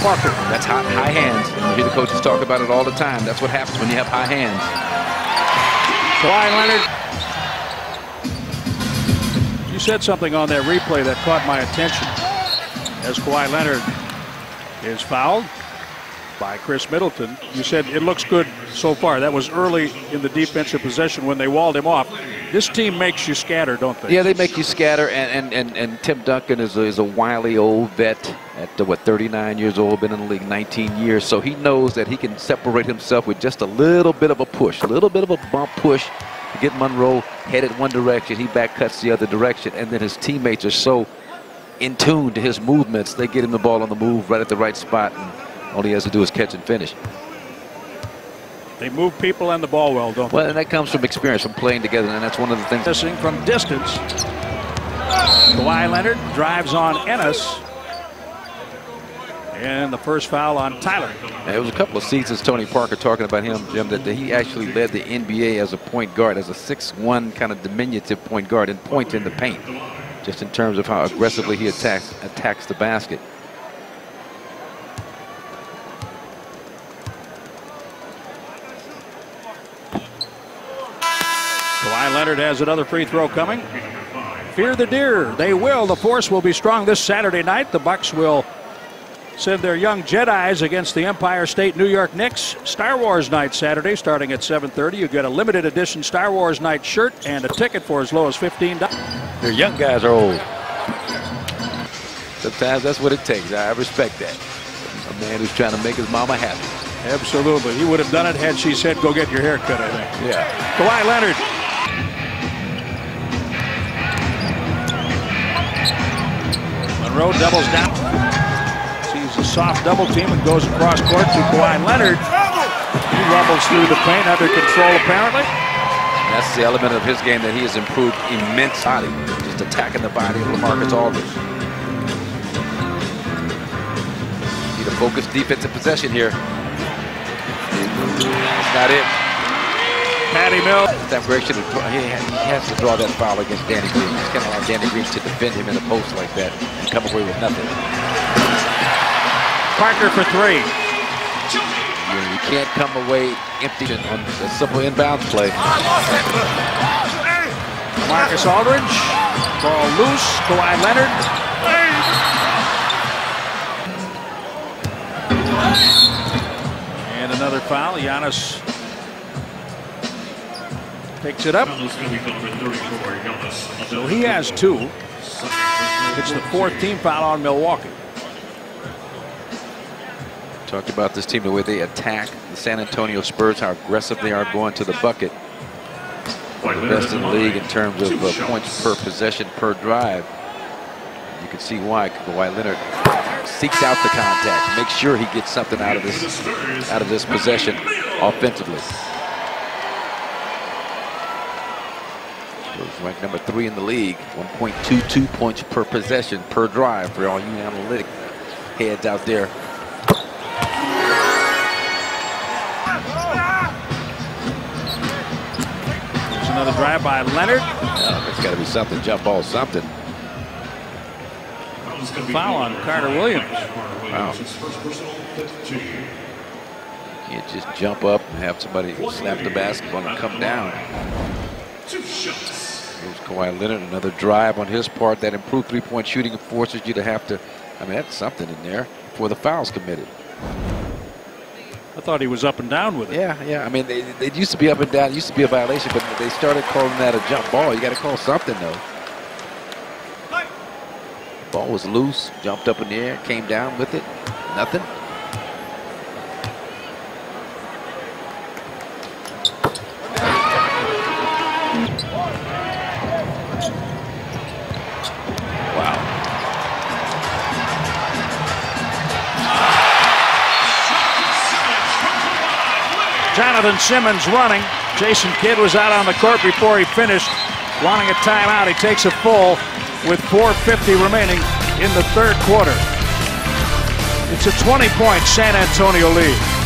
Parker. That's high, high hands. You hear the coaches talk about it all the time. That's what happens when you have high hands. Kawhi Leonard. You said something on that replay that caught my attention. As Kawhi Leonard is fouled by Khris Middleton. You said it looks good so far. That was early in the defensive possession when they walled him off. This team makes you scatter, don't they? Yeah, they make you scatter, and, and, and, and Tim Duncan is a, is a wily old vet at, uh, what, 39 years old, been in the league 19 years, so he knows that he can separate himself with just a little bit of a push, a little bit of a bump push to get Monroe headed one direction. He back cuts the other direction, and then his teammates are so in tune to his movements, they get him the ball on the move right at the right spot, and all he has to do is catch and finish. They move people and the ball well, don't well, they? Well, and that comes from experience, from playing together, and that's one of the things. Missing from distance. Kawhi Leonard drives on Ennis. And the first foul on Tyler. It was a couple of seasons, Tony Parker talking about him, Jim, that he actually led the NBA as a point guard, as a 6-1 kind of diminutive point guard, and point in the paint, just in terms of how aggressively he attacks, attacks the basket. Kawhi Leonard has another free throw coming. Fear the deer. They will. The force will be strong this Saturday night. The Bucks will send their young Jedi's against the Empire State New York Knicks. Star Wars night Saturday starting at 7.30. You get a limited edition Star Wars night shirt and a ticket for as low as $15. Your young guys are old. Sometimes that's what it takes. I respect that. A man who's trying to make his mama happy. Absolutely. He would have done it had she said, go get your hair cut, I think. Yeah. Kawhi Leonard Monroe doubles down. Sees a soft double team and goes across court to Kawhi Leonard. He rumbles through the paint under control apparently. That's the element of his game that he has improved immensely. Just attacking the body of LaMarcus Aldridge. Need a focused defensive possession here. That's not it. Patty Mills. Steph Greg should have, he has to draw that foul against Danny Green. It's kind of like Danny Green to defend him in a post like that and come away with nothing. Parker for three. You, you can't come away empty on a simple inbounds play. Marcus Aldridge. Ball loose. Kawhi Leonard. And another foul. Giannis picks it up. So he has two. It's the fourth team foul on Milwaukee. Talked about this team, the way they attack the San Antonio Spurs, how aggressive they are going to the bucket. One of the best in the league in terms of uh, points per possession per drive. You can see why Kawhi Leonard seeks out the contact, makes sure he gets something out of this out of this possession offensively. Spurs ranked number three in the league, 1.22 points per possession per drive for all you analytic heads out there. There's another drive by Leonard. Oh, there's got to be something, jump ball, something. Foul on Carter Williams. Wow. Can't just jump up and have somebody snap the basketball and come down. Two shots. Here's Kawhi Leonard, another drive on his part. That improved three-point shooting forces you to have to, I mean, that's something in there before the foul's committed. I thought he was up and down with it. Yeah, yeah. I mean, they, they used to be up and down. It used to be a violation, but they started calling that a jump ball. You got to call something, though. Ball was loose, jumped up in the air, came down with it. Nothing. Jonathan Simmons running. Jason Kidd was out on the court before he finished. Wanting a timeout, he takes a full with 4.50 remaining in the third quarter. It's a 20-point San Antonio lead.